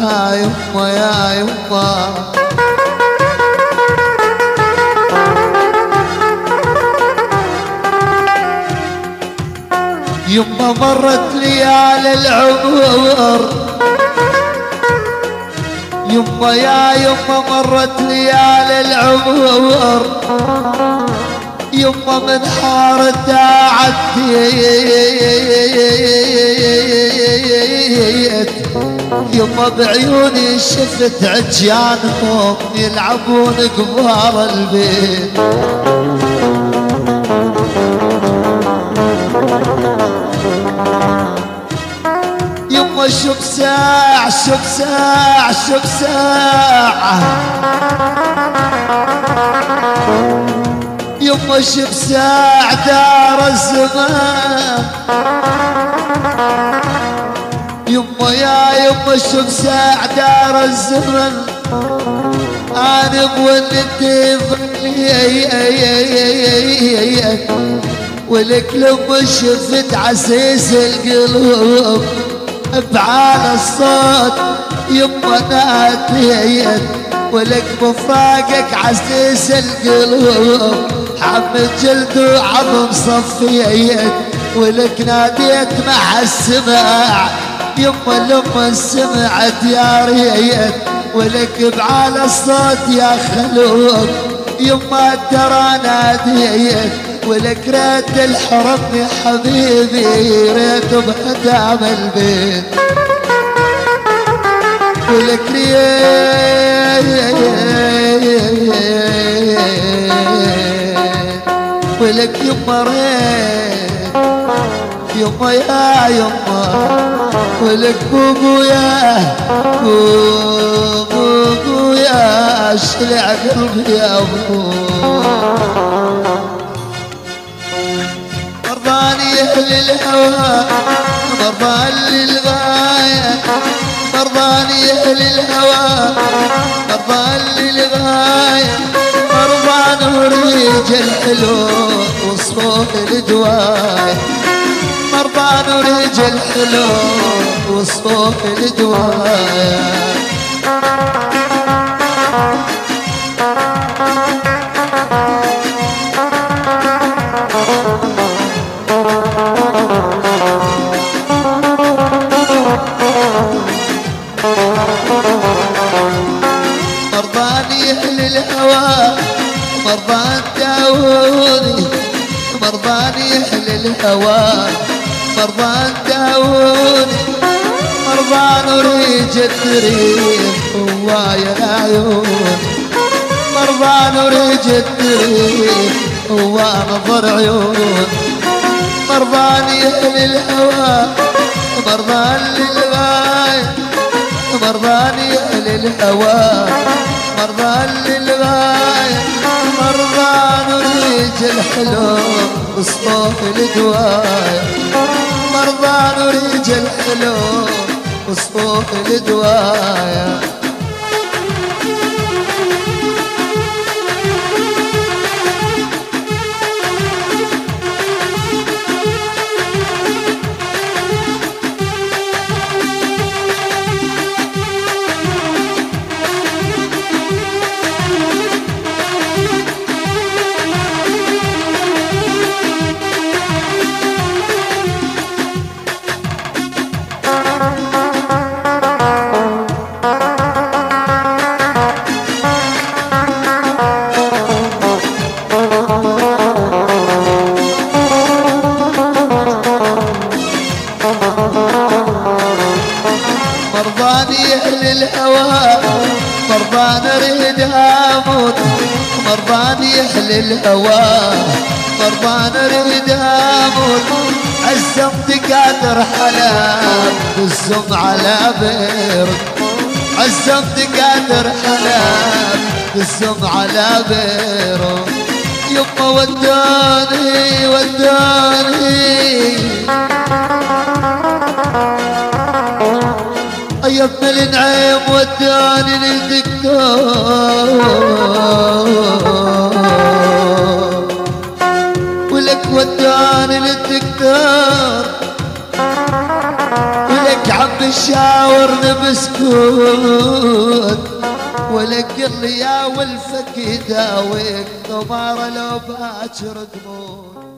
يا يما يا يما يما مرت ليالي العمر يما يا يما مرت ليالي العمر يما من حارة عديت يما بعيوني شفت عجيانهم يلعبون قمار البيت. يما شوف ساع شوف ساع شوف ساع. يما شوف ساع دار الزمان يما يا يما شوف ساع دار الزمن أنا بولدتي ولك لما شفت عسيس القلوب بعال الصوت يما ناديت ولك بفراقك عسيس القلوب. حمد جلد وعظم صفيت ولك ناديت مع السماع يما لما سمعت يا ريت ولك بعال الصوت يا خلوق. يما ترى ناديت ولك ريت الحرم يا حبيبي ريت بهدام البيت. ولك ريت ولك يما ريت يا يما ولك بوبو يا بوبو يا شلع قلبي يا أبو. مرضاني أهل الهوى مرضان للغاية مرضاني أهل الهوى مرضان للغاية مرضان وريج الحلو وصفوه الدواية مرضان وريج الحلو وصفوه الدواية مرضاني أهل الهوى مرضان داوني مرضان اريج الدريم هوايا العيون. مرضان اريج الدريم هو نظر عيون. مرضاني أهل الهوى مرضان للغاية. مرضاني أهل الهوى مرضان للغاية. الحلو وصفوف الدواية مرضان وريج الحلو وصفوف الدواية الهوى مرضان اريد أموت مرضاني أهل الهوى. مرضان اريد أموت عزمت قادر حلال بالزم على بيرك عالسم دقادر حلال السم على غيره يما وداني وداني ابن النعيم وداني للدكتور. ولك وداني للدكتور. ولك عم بشاورني بسكوت ولك قل لي يا ولفك يداويك ضمار لو باكر تموت